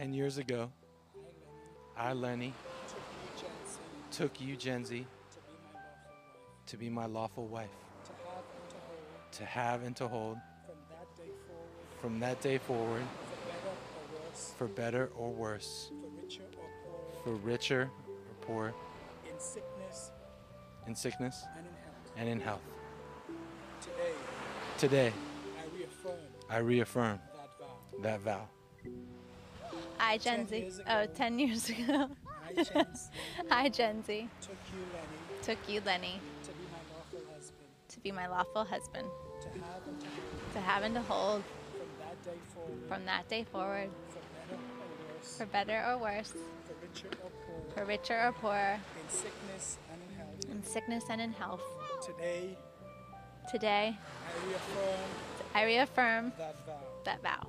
10 years ago, I, Lenny, took you, Jensy, took you, Jensy, to be my lawful wife, to be my lawful wife, to have and to hold, to have and to hold, from that day forward, from that day forward, for better or worse, for better or worse, for richer or poorer, for richer or poor, in sickness in sickness and in health. and in health. Today, Today, I reaffirm I reaffirm that vow. Hi, 10 Jensy. years Oh, 10 years ago. I, Jensy, Hi, Jensy. took you, Lenny, Took you, Lenny, to be my lawful husband, to be my lawful husband, to have and to hold, to have and to hold from that day forward, from that day forward, for better or worse, for better or worse, for richer or poorer, for richer or poorer, in sickness and in health. in sickness and in health. Today, Today, I reaffirm I reaffirm that vow. that vow.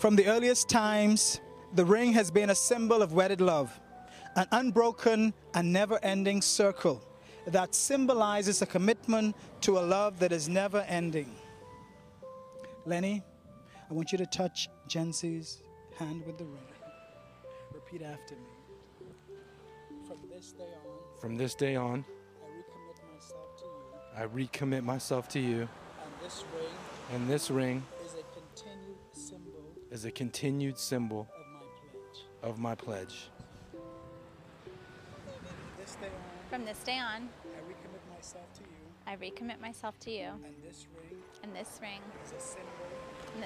From the earliest times, the ring has been a symbol of wedded love, an unbroken and never ending circle that symbolizes a commitment to a love that is never ending. Lenny, I want you to touch Jensy's hand with the ring. Repeat after me. From this day on, From this day on, I recommit myself to you, I recommit myself to you, and this ring and this ring is a continued symbol of my pledge. of my pledge. From this day on, From this day on, I recommit myself to you, I recommit myself to you, and this ring and this ring is a symbol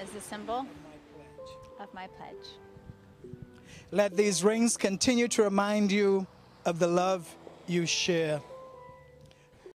is a symbol of my pledge. of my pledge. Let these rings continue to remind you of the love you share.